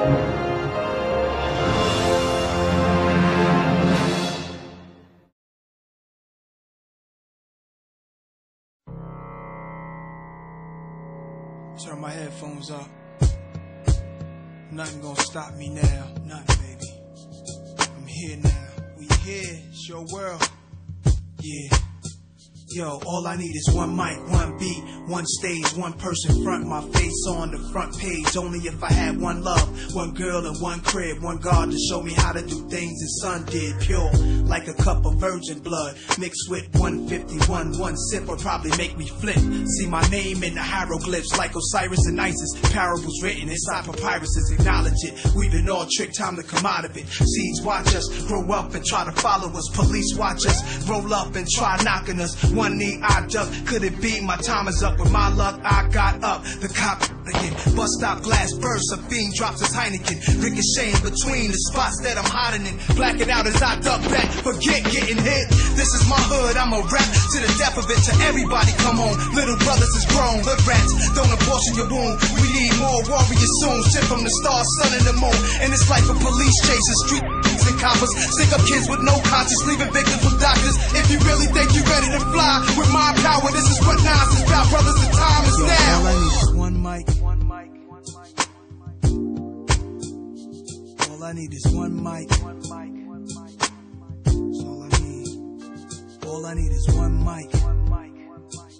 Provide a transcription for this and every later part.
Turn my headphones up. Nothing gonna stop me now. Nothing, baby. I'm here now. We here. It's your world. Yeah. Yo, all I need is one mic, one beat, one stage, one person front, my face on the front page. Only if I had one love, one girl and one crib, one God to show me how to do things his son did. Pure, like a cup of virgin blood, mixed with 151. One sip would probably make me flip. See my name in the hieroglyphs, like Osiris and Isis. Parables written inside papyruses, acknowledge it. We've been all tricked, time to come out of it. Seeds watch us grow up and try to follow us. Police watch us roll up and try knocking us. One knee I duck, could it be my time is up? With my luck, I got up. The cop again, bust stop glass burst. A fiend drops his Heineken, ricocheting between the spots that I'm hiding in. Blacking out as I duck back, forget getting hit. This is my hood, I'm a rap to the death of it. To everybody, come on. Little brothers is grown, hood rats, don't abortion your wound. We need more warriors soon. Shit from the stars, sun, and the moon. And it's like a police chasing street and coppers. Stick up kids with no conscience, leaving victims with doctors. If you really think you're ready to fly my power, this is what Nas is about, brothers. The time is now. All I need is one mic, one mic, one mic. All I need is one mic, one mic, one mic. That's all I need. All I need is one mic, one mic, one mic.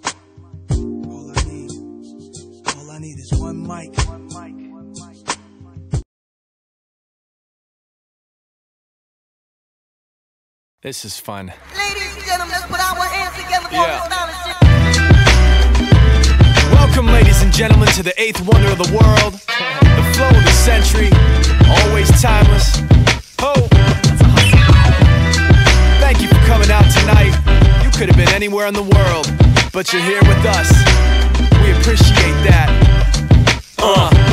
All I need. All I need is one mic, one mic, one mic. This is fun. Ladies and gentlemen, let's put our hands together for Yeah. And gentlemen, to the eighth wonder of the world, the flow of the century, always timeless. Ho! Thank you for coming out tonight. You could have been anywhere in the world, but you're here with us. We appreciate that. Uh.